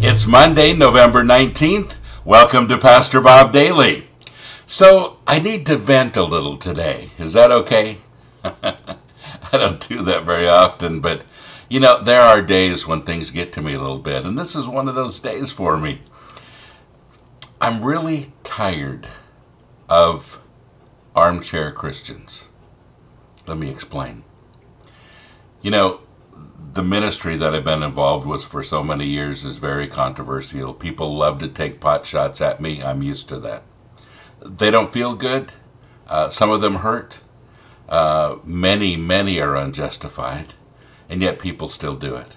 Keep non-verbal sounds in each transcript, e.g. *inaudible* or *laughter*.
It's Monday, November 19th. Welcome to Pastor Bob Daily. So, I need to vent a little today. Is that okay? *laughs* I don't do that very often, but you know, there are days when things get to me a little bit, and this is one of those days for me. I'm really tired of armchair Christians. Let me explain. You know, the ministry that I've been involved with for so many years is very controversial. People love to take pot shots at me. I'm used to that. They don't feel good. Uh, some of them hurt. Uh, many, many are unjustified, and yet people still do it.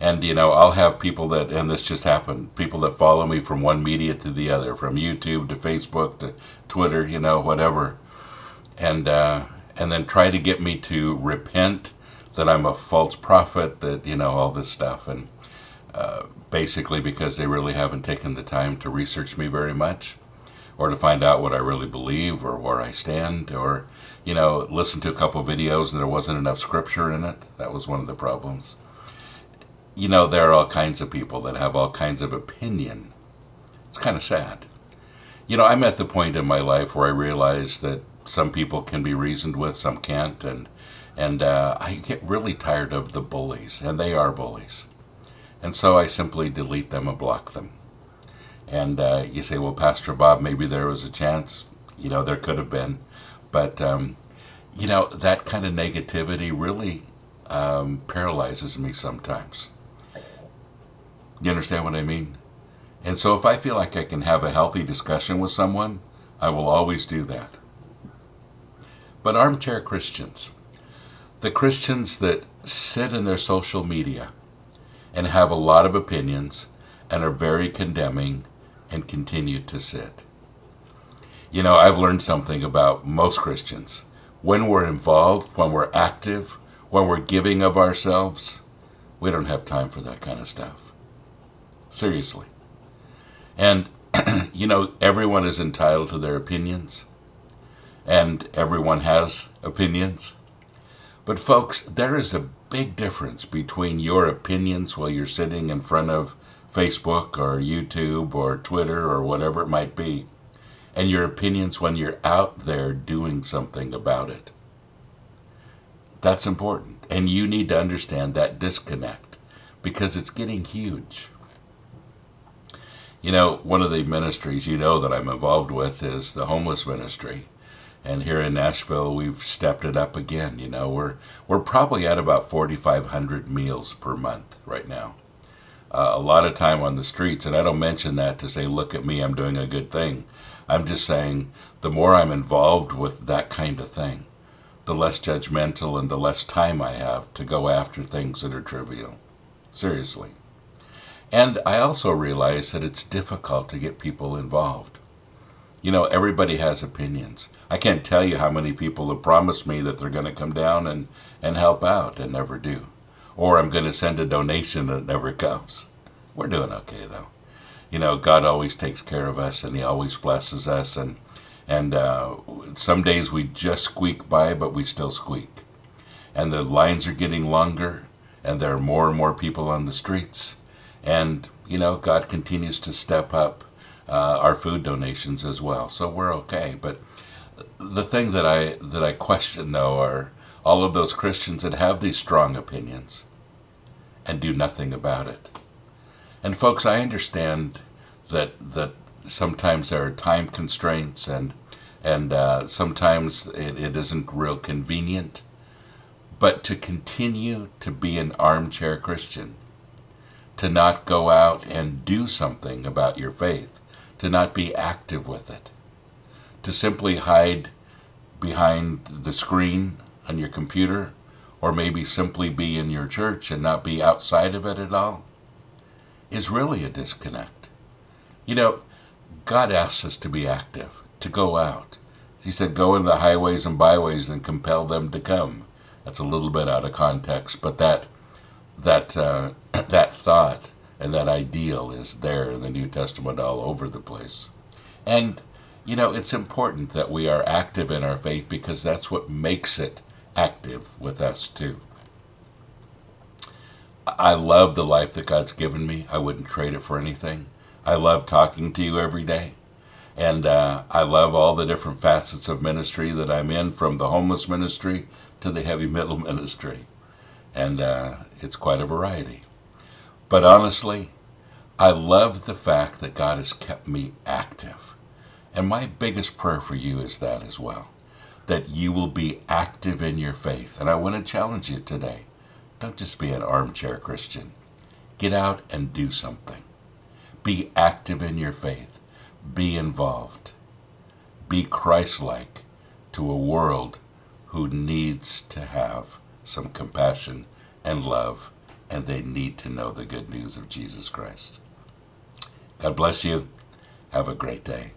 And you know, I'll have people that, and this just happened, people that follow me from one media to the other, from YouTube to Facebook to Twitter, you know, whatever, and uh, and then try to get me to repent that I'm a false prophet, that, you know, all this stuff. And uh, basically because they really haven't taken the time to research me very much or to find out what I really believe or where I stand or, you know, listen to a couple videos and there wasn't enough scripture in it. That was one of the problems. You know, there are all kinds of people that have all kinds of opinion. It's kind of sad. You know, I'm at the point in my life where I realize that some people can be reasoned with, some can't, and and uh, I get really tired of the bullies, and they are bullies. And so I simply delete them and block them. And uh, you say, well, Pastor Bob, maybe there was a chance. You know, there could have been. But, um, you know, that kind of negativity really um, paralyzes me sometimes. You understand what I mean? And so if I feel like I can have a healthy discussion with someone, I will always do that. But armchair Christians, the Christians that sit in their social media and have a lot of opinions and are very condemning and continue to sit. You know, I've learned something about most Christians. When we're involved, when we're active, when we're giving of ourselves, we don't have time for that kind of stuff. Seriously. And, *clears throat* you know, everyone is entitled to their opinions, and everyone has opinions. But, folks, there is a big difference between your opinions while you're sitting in front of Facebook or YouTube or Twitter or whatever it might be, and your opinions when you're out there doing something about it. That's important. And you need to understand that disconnect because it's getting huge. You know, one of the ministries you know that I'm involved with is the homeless ministry and here in Nashville we've stepped it up again. You know, we're we're probably at about 4,500 meals per month right now. Uh, a lot of time on the streets, and I don't mention that to say, look at me, I'm doing a good thing. I'm just saying, the more I'm involved with that kind of thing, the less judgmental and the less time I have to go after things that are trivial. Seriously. And I also realize that it's difficult to get people involved. You know, everybody has opinions. I can't tell you how many people have promised me that they're going to come down and, and help out and never do. Or I'm going to send a donation and it never comes. We're doing okay though. You know, God always takes care of us and He always blesses us. And and uh, some days we just squeak by, but we still squeak. And the lines are getting longer, and there are more and more people on the streets. And you know, God continues to step up uh, our food donations as well. So we're okay. But the thing that I that I question though are all of those Christians that have these strong opinions and do nothing about it. And folks, I understand that that sometimes there are time constraints and and uh, sometimes it, it isn't real convenient. But to continue to be an armchair Christian, to not go out and do something about your faith, to not be active with it, to simply hide behind the screen on your computer, or maybe simply be in your church and not be outside of it at all, is really a disconnect. You know, God asks us to be active, to go out. He said, Go in the highways and byways and compel them to come. That's a little bit out of context, but that that uh, *clears throat* that thought and that ideal is there in the New Testament all over the place. And, you know, it's important that we are active in our faith because that's what makes it active with us too. I love the life that God's given me. I wouldn't trade it for anything. I love talking to you every day. And uh, I love all the different facets of ministry that I'm in, from the homeless ministry to the heavy metal *laughs* ministry. And uh, it's quite a variety. But honestly, I love the fact that God has kept me active. And my biggest prayer for you is that as well that you will be active in your faith. And I want to challenge you today don't just be an armchair Christian, get out and do something. Be active in your faith, be involved, be Christ like to a world who needs to have some compassion and love, and they need to know the good news of Jesus Christ. God bless you. Have a great day.